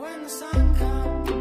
When the sun comes,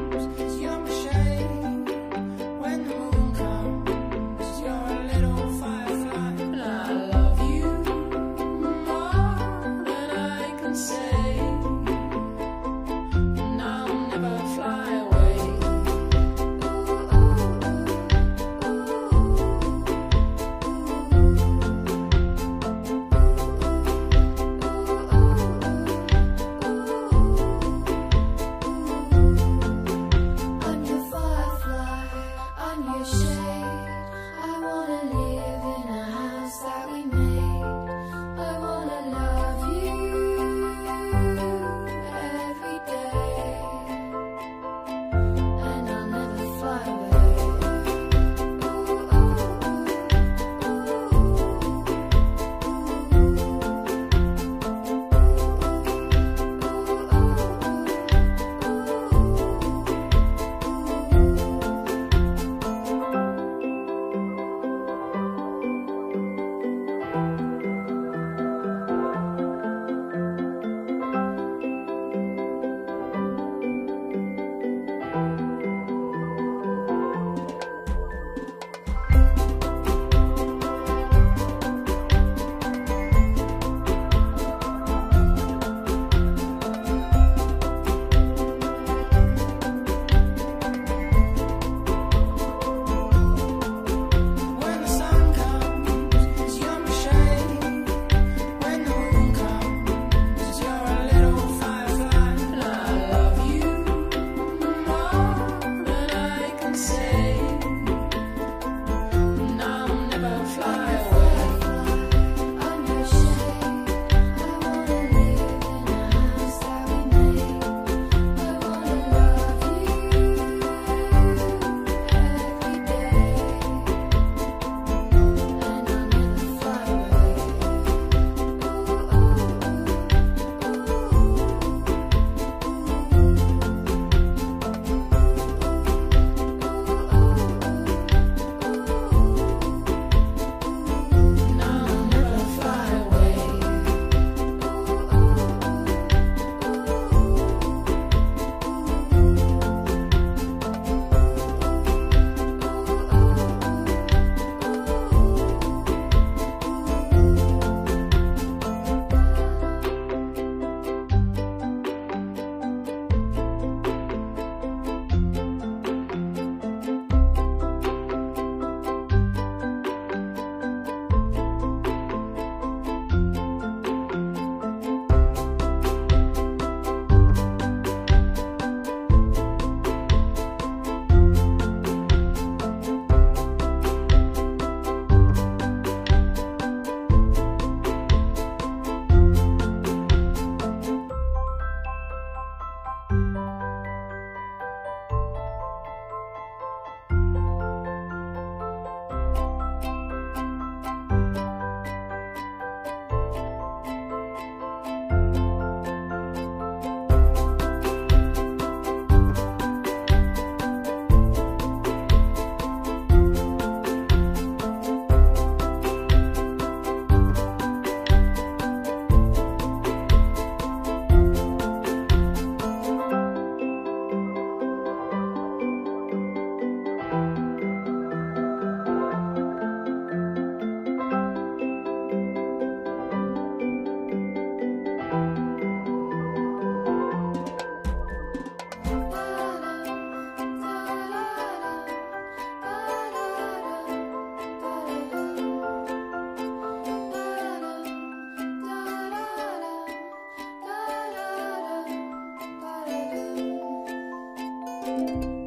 away.